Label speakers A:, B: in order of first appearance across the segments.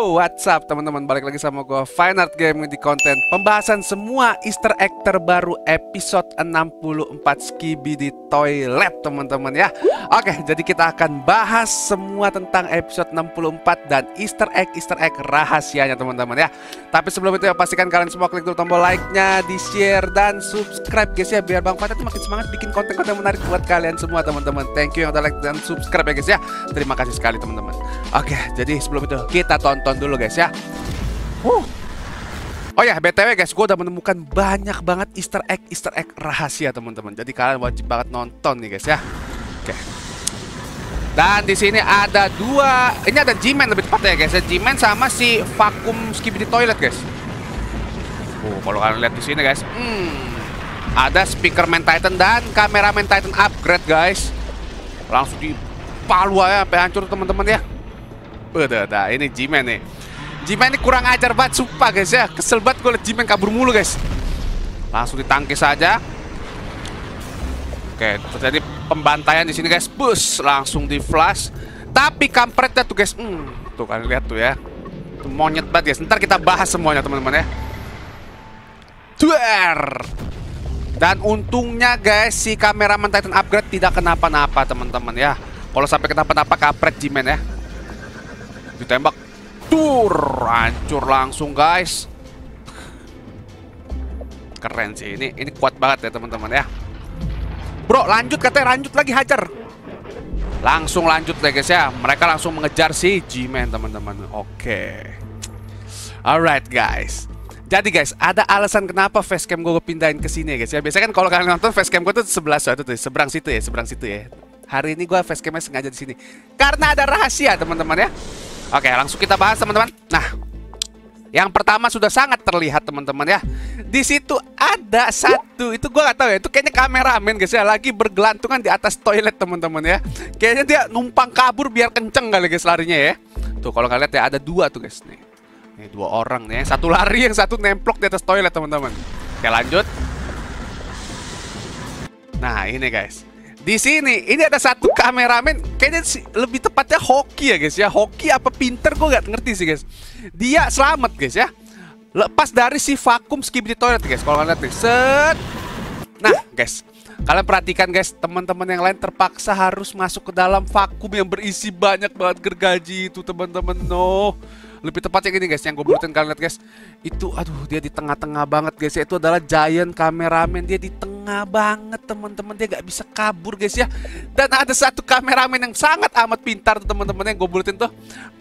A: Yo, what's teman-teman? Balik lagi sama gue Fine Art Game di konten pembahasan semua easter egg terbaru episode 64 Skibi di Toilet teman-teman ya. Oke, jadi kita akan bahas semua tentang episode 64 dan easter egg-easter egg rahasianya teman-teman ya. Tapi sebelum itu ya pastikan kalian semua klik dulu tombol like-nya, di-share dan subscribe guys ya Biar Bang Fine itu makin semangat bikin konten-konten menarik buat kalian semua teman-teman. Thank you yang udah like dan subscribe ya guys ya. Terima kasih sekali teman-teman. Oke, jadi sebelum itu kita tonton dulu guys ya. Huh. Oh ya, BTW guys, gue udah menemukan banyak banget easter egg easter egg rahasia teman-teman. Jadi kalian wajib banget nonton nih guys ya. Oke. Dan di sini ada dua, ini ada G-Man lebih tepatnya ya guys ya. G-Man sama si vakum skibidi toilet guys. Oh, kalau kalian lihat di sini guys, hmm, ada speaker Man Titan dan kamera Man Titan upgrade guys. Langsung di palu aja sampai hancur teman-teman ya. Udah, udah, ini Jimen nih. Jimen ini kurang ajar banget, sumpah guys ya. Kesel banget gue liat Jimen kabur mulu guys. Langsung ditangkis saja Oke, terjadi pembantaian di sini guys. Bus, langsung di flash. Tapi kampretnya tuh guys hmm, Tuh kalian lihat tuh ya. Tuh monyet banget guys, ntar kita bahas semuanya teman-teman ya. Duer Dan untungnya guys Si kameraman Titan upgrade tidak kenapa-napa teman-teman ya. Kalau sampai kenapa-napa kampret Jimen ya ditembak. Tur hancur langsung guys. Keren sih ini ini kuat banget ya teman-teman ya. Bro lanjut katanya lanjut lagi hajar. Langsung lanjut deh guys ya. Mereka langsung mengejar si G-Man teman-teman. Oke. Alright guys. Jadi guys, ada alasan kenapa facecam gue pindahin ke sini ya guys ya. Biasanya kan kalau kalian nonton facecam gue tuh sebelah situ tuh, seberang situ ya, seberang situ ya. Hari ini gue facecamnya sengaja di sini. Karena ada rahasia teman-teman ya. Oke, langsung kita bahas teman-teman. Nah, yang pertama sudah sangat terlihat teman-teman ya. Di situ ada satu, itu gue gak tahu ya, itu kayaknya kameramen guys ya, lagi bergelantungan di atas toilet teman-teman ya. Kayaknya dia numpang kabur biar kenceng kali guys larinya ya. Tuh kalau kalian lihat ya ada dua tuh guys nih. Nih dua orang nih, satu lari yang satu nemplok di atas toilet teman-teman. Oke lanjut. Nah ini guys. Di sini, ini ada satu kameramen, kayaknya lebih tepatnya hoki ya guys ya. Hoki apa pinter gue gak ngerti sih guys. Dia selamat guys ya. Lepas dari si vakum skip di toilet guys. Kalau kalian lihat nih, set. Nah guys, kalian perhatikan guys, teman-teman yang lain terpaksa harus masuk ke dalam vakum yang berisi banyak banget gergaji itu teman-teman. No. Lebih tepatnya gini guys, yang gue bulutin kalian lihat guys. Itu aduh dia di tengah-tengah banget guys ya. Itu adalah giant kameramen dia di tengah banget teman-teman. Dia gak bisa kabur guys ya. Dan ada satu kameramen yang sangat amat pintar tuh teman-teman yang gue bulutin tuh.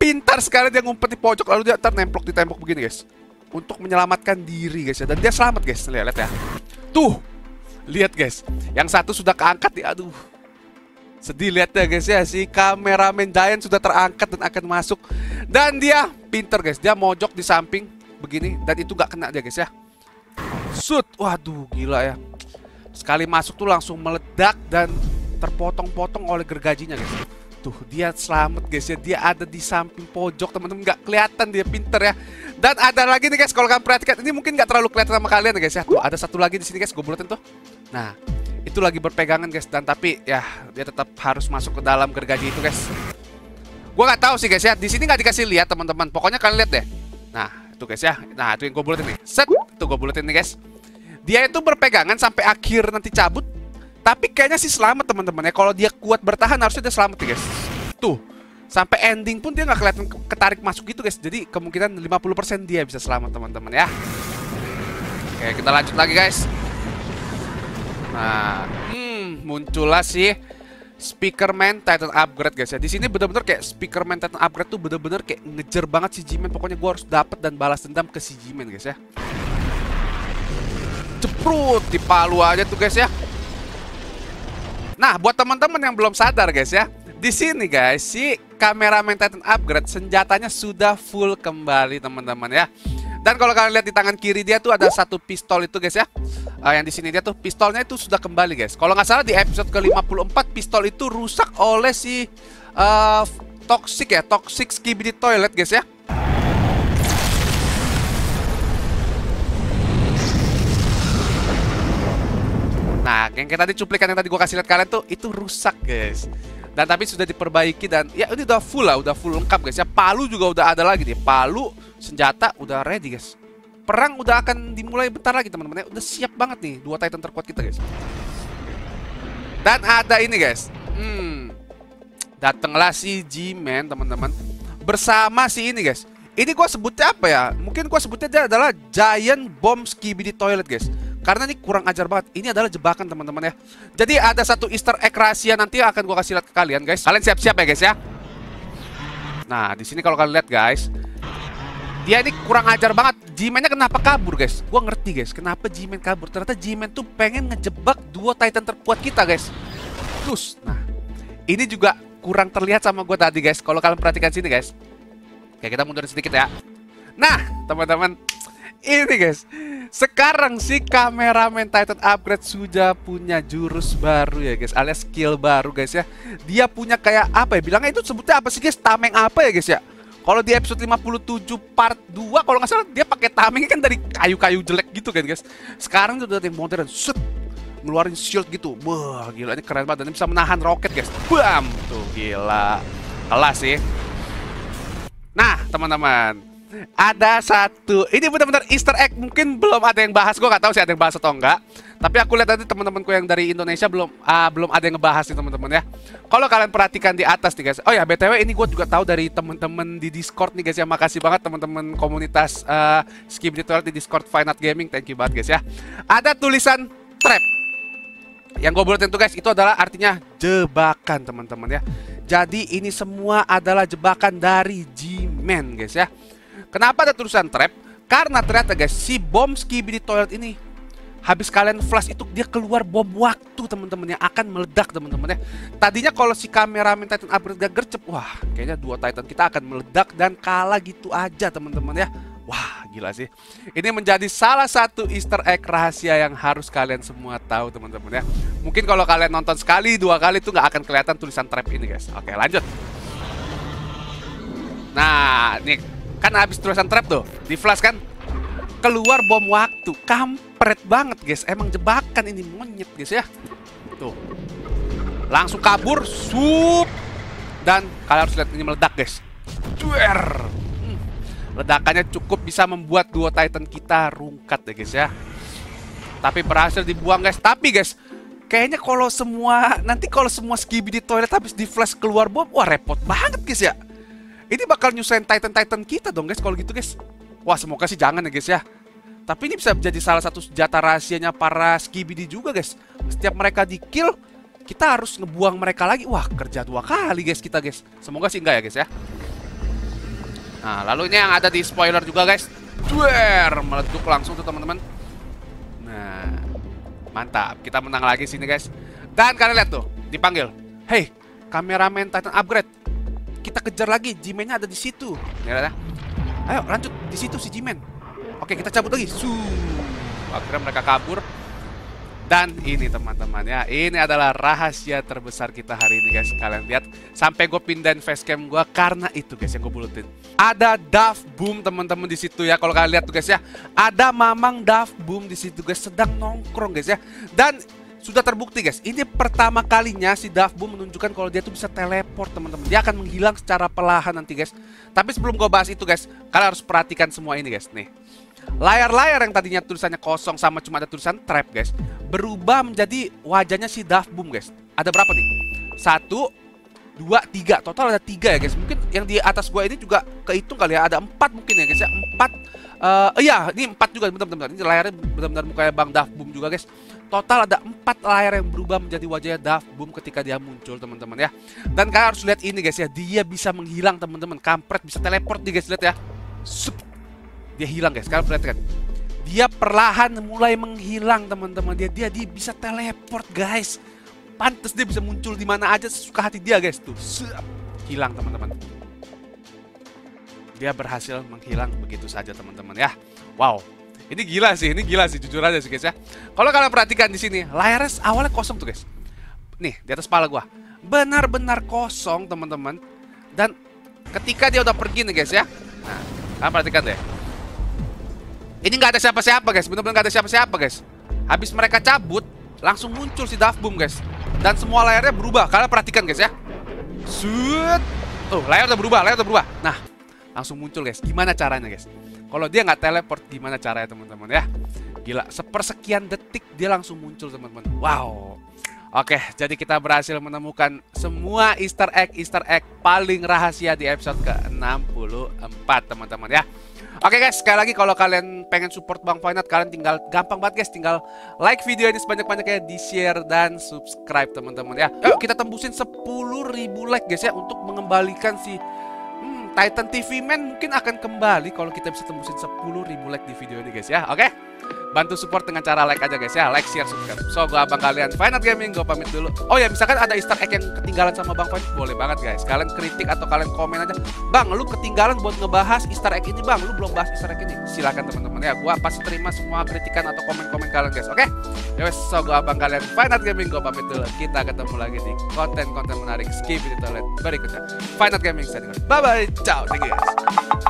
A: Pintar sekali dia ngumpet di pojok lalu dia ntar nemplok di tembok begini guys. Untuk menyelamatkan diri guys ya. Dan dia selamat guys. Lihat, lihat ya. Tuh. Lihat guys. Yang satu sudah keangkat ya. Aduh. Sedih lihat ya guys ya si kameramen Giant sudah terangkat dan akan masuk dan dia pinter guys dia mojok di samping begini dan itu gak kena dia guys ya. Shoot, waduh gila ya. Sekali masuk tuh langsung meledak dan terpotong-potong oleh gergajinya guys. Tuh dia selamat guys ya. Dia ada di samping pojok teman-teman. Nggak kelihatan dia pinter ya. Dan ada lagi nih guys kalau kalian perhatikan ini mungkin nggak terlalu kelihatan sama kalian guys ya. Tuh ada satu lagi di sini guys gue buletin tuh. Nah itu lagi berpegangan guys dan tapi ya dia tetap harus masuk ke dalam gergaji itu guys. Gue nggak tahu sih guys ya. Di sini nggak dikasih lihat teman-teman. Pokoknya kalian lihat deh. Nah itu guys ya. Nah itu yang gue buletin nih. Set itu gue buletin nih guys dia itu berpegangan sampai akhir nanti cabut tapi kayaknya sih selamat teman-teman ya kalau dia kuat bertahan harusnya dia selamat nih guys tuh sampai ending pun dia nggak kelihatan ketarik masuk gitu guys jadi kemungkinan 50% dia bisa selamat teman-teman ya oke kita lanjut lagi guys Nah, hmm, muncullah si Speakerman Titan Upgrade guys ya. Di sini bener-bener kayak Speakerman Titan Upgrade tuh bener-bener kayak ngejar banget si Jimen. Pokoknya gue harus dapat dan balas dendam ke si Jimen guys ya. Ceprut di palu aja tuh guys ya. Nah, buat teman-teman yang belum sadar guys ya, di sini guys si kameramen Titan Upgrade senjatanya sudah full kembali teman-teman ya. Dan kalau kalian lihat di tangan kiri dia tuh ada satu pistol itu guys ya. Uh, yang di sini dia tuh pistolnya itu sudah kembali guys. Kalau nggak salah di episode ke-54 pistol itu rusak oleh si uh, toxic ya, toxic skibidi toilet guys ya. Nah, yang kayak tadi cuplikan yang tadi gua kasih lihat kalian tuh itu rusak guys. Dan tapi sudah diperbaiki dan ya ini udah full lah, udah full lengkap guys ya. Palu juga udah ada lagi nih. Palu, senjata udah ready guys. Perang udah akan dimulai bentar lagi teman-teman ya. Udah siap banget nih dua Titan terkuat kita guys. Dan ada ini guys. Hmm. Datanglah si G-Man teman-teman. Bersama si ini guys. Ini gua sebutnya apa ya? Mungkin gua sebutnya dia adalah Giant Bomb Skibidi Toilet guys. Karena ini kurang ajar banget. Ini adalah jebakan teman-teman ya. Jadi ada satu Easter egg rahasia nanti akan gua kasih lihat ke kalian guys. Kalian siap-siap ya guys ya. Nah, di sini kalau kalian lihat guys, dia ini kurang ajar banget. G-Man-nya kenapa kabur guys? Gua ngerti guys, kenapa G-Man kabur. Ternyata G-Man tuh pengen ngejebak dua Titan terkuat kita guys. Terus, nah, ini juga kurang terlihat sama gue tadi guys. Kalau kalian perhatikan sini guys. Oke, kita mundurin sedikit ya. Nah, teman-teman, ini guys. Sekarang si kameramen Titan upgrade sudah punya jurus baru ya guys, alias skill baru guys ya. Dia punya kayak apa ya? Bilangnya itu sebutnya apa sih guys? Tameng apa ya guys ya? Kalau di episode 57 part 2 kalau nggak salah dia pakai tameng kan dari kayu-kayu jelek gitu kan guys. Sekarang udah yang modern. Set ngeluarin shield gitu. Wah, gila ini keren banget dan bisa menahan roket guys. Bam! Tuh gila. Kelas sih. Nah, teman-teman, ada satu. Ini benar-benar Easter egg. Mungkin belum ada yang bahas. Gue nggak tahu sih ada yang bahas atau enggak tapi aku lihat tadi teman-temanku yang dari Indonesia belum uh, belum ada yang ngebahas nih teman-teman ya. Kalau kalian perhatikan di atas nih guys. Oh ya btw ini gue juga tahu dari teman-teman di Discord nih guys ya. Makasih banget teman-teman komunitas uh, Skip Toilet di Discord Final Gaming. Thank you banget guys ya. Ada tulisan trap. Yang gue buatin tuh guys itu adalah artinya jebakan teman-teman ya. Jadi ini semua adalah jebakan dari G-Man guys ya Kenapa ada tulisan trap? Karena ternyata guys, si bom skibidi toilet ini habis kalian flash itu dia keluar bom waktu teman-teman yang akan meledak teman-teman ya. Tadinya kalau si kameramen Titan upgrade gak gercep, wah kayaknya dua Titan kita akan meledak dan kalah gitu aja teman-teman ya. Wah gila sih. Ini menjadi salah satu Easter egg rahasia yang harus kalian semua tahu teman-teman ya. Mungkin kalau kalian nonton sekali dua kali itu nggak akan kelihatan tulisan trap ini guys. Oke lanjut. Nah, nih Kan habis tulisan trap tuh, di flash kan keluar bom waktu. Kampret banget, guys. Emang jebakan ini monyet, guys ya. Tuh. Langsung kabur, sup. Dan kalian harus lihat ini meledak, guys. Cuer. Hmm. Ledakannya cukup bisa membuat dua Titan kita rungkat ya, guys ya. Tapi berhasil dibuang, guys. Tapi, guys, kayaknya kalau semua nanti kalau semua skibidi toilet habis di flash keluar bom, wah repot banget, guys ya. Ini bakal nyusahin Titan-Titan kita dong guys kalau gitu guys. Wah semoga sih jangan ya guys ya. Tapi ini bisa menjadi salah satu senjata rahasianya para Skibidi juga guys. Setiap mereka di kill, kita harus ngebuang mereka lagi. Wah kerja dua kali guys kita guys. Semoga sih enggak ya guys ya. Nah lalu ini yang ada di spoiler juga guys. Duer meleduk langsung tuh teman-teman. Nah mantap. Kita menang lagi sini guys. Dan kalian lihat tuh dipanggil. Hey kameramen Titan upgrade kita kejar lagi. Jimennya ada di situ. Ya, ya. Ayo lanjut di situ si Jimen. Oke kita cabut lagi. Su. Akhirnya mereka kabur. Dan ini teman-teman ya, ini adalah rahasia terbesar kita hari ini guys. Kalian lihat, sampai gue pindahin facecam gue karena itu guys yang gue bulutin. Ada Daft Boom teman-teman di situ ya. Kalau kalian lihat tuh guys ya, ada Mamang Daft Boom di situ guys sedang nongkrong guys ya. Dan sudah terbukti guys, ini pertama kalinya si Dafbu menunjukkan kalau dia tuh bisa teleport teman-teman. Dia akan menghilang secara perlahan nanti guys. Tapi sebelum gue bahas itu guys, kalian harus perhatikan semua ini guys. Nih, layar-layar yang tadinya tulisannya kosong sama cuma ada tulisan trap guys, berubah menjadi wajahnya si Boom guys. Ada berapa nih? Satu, dua, tiga. Total ada tiga ya guys. Mungkin yang di atas gua ini juga kehitung kali ya. Ada empat mungkin ya guys ya. Empat. Uh, iya, ini empat juga benar-benar. Ini layarnya benar-benar mukanya Bang Boom juga guys. Total ada empat layar yang berubah menjadi wajahnya Daft Boom ketika dia muncul teman-teman ya. Dan kalian harus lihat ini guys ya, dia bisa menghilang teman-teman. Kampret bisa teleport nih guys, lihat ya. Sup. Dia hilang guys, kalian perhatikan. Dia perlahan mulai menghilang teman-teman. Dia, dia dia bisa teleport guys. Pantes dia bisa muncul di mana aja sesuka hati dia guys tuh. Sup. Hilang teman-teman. Dia berhasil menghilang begitu saja teman-teman ya. Wow, ini gila sih, ini gila sih jujur aja sih guys ya. Kalau kalian perhatikan di sini, layarnya awalnya kosong tuh guys. Nih, di atas kepala gua. Benar-benar kosong, teman-teman. Dan ketika dia udah pergi nih guys ya. Nah, kalian perhatikan deh. Ini nggak ada siapa-siapa guys, benar-benar nggak ada siapa-siapa guys. Habis mereka cabut, langsung muncul si Boom guys. Dan semua layarnya berubah. Kalian perhatikan guys ya. Sud. Tuh, layar udah berubah, layar udah berubah. Nah, langsung muncul guys. Gimana caranya guys? Kalau dia nggak teleport, gimana caranya teman-teman ya? Gila, sepersekian detik dia langsung muncul teman-teman. Wow. Oke, jadi kita berhasil menemukan semua Easter egg Easter egg paling rahasia di episode ke-64 teman-teman ya. Oke guys, sekali lagi kalau kalian pengen support Bang Finat, kalian tinggal gampang banget guys, tinggal like video ini sebanyak-banyaknya, di share dan subscribe teman-teman ya. Yuk kita tembusin 10.000 like guys ya untuk mengembalikan si Titan TV Man mungkin akan kembali kalau kita bisa tembusin 10.000 like di video ini guys ya. Oke? Bantu support dengan cara like aja guys ya. Like share subscribe. So gue abang kalian Final Gaming gue pamit dulu. Oh ya misalkan ada easter egg yang ketinggalan sama bang Final boleh banget guys. Kalian kritik atau kalian komen aja. Bang lu ketinggalan buat ngebahas easter egg ini bang. Lu belum bahas easter egg ini. Silakan teman-teman ya. Gue pasti terima semua kritikan atau komen-komen kalian guys oke? Okay? ya so gue abang kalian Final Gaming gue pamit dulu. Kita ketemu lagi di konten-konten menarik. Skip di toilet. Berikutnya Final Gaming saya bye bye ciao thank you guys